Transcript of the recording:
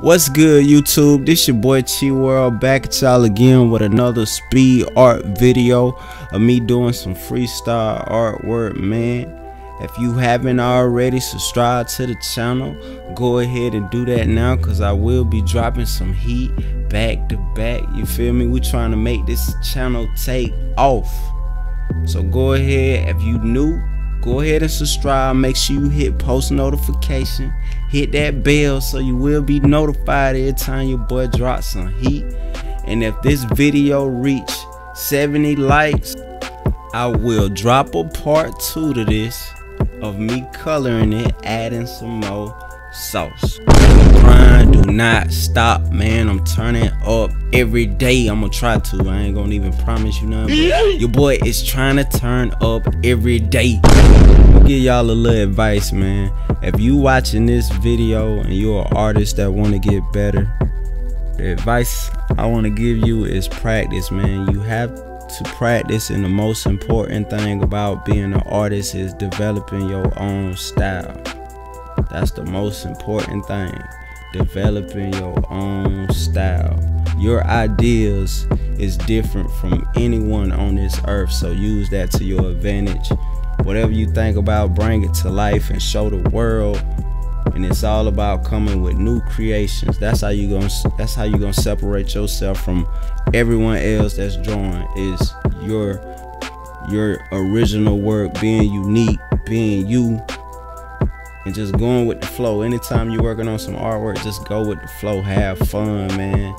What's good, YouTube? This your boy Chi World back at y'all again with another speed art video of me doing some freestyle artwork, man. If you haven't already subscribed to the channel, go ahead and do that now because I will be dropping some heat back to back. You feel me? We trying to make this channel take off. So go ahead, if you new, go ahead and subscribe. Make sure you hit post notification. Hit that bell so you will be notified every time your boy drops some heat. And if this video reach 70 likes, I will drop a part two to this of me coloring it, adding some more sauce. Grind, do not stop, man. I'm turning up every day. I'm gonna try to. I ain't gonna even promise you nothing. your boy is trying to turn up every day. Give y'all a little advice, man. If you watching this video and you're an artist that want to get better, the advice I want to give you is practice, man. You have to practice and the most important thing about being an artist is developing your own style that's the most important thing. Developing your own style. Your ideas is different from anyone on this earth so use that to your advantage. Whatever you think about bring it to life and show the world. And it's all about coming with new creations. That's how you gonna that's how you gonna separate yourself from everyone else that's drawing is your your original work being unique being you and just going with the flow. Anytime you're working on some artwork just go with the flow. Have fun man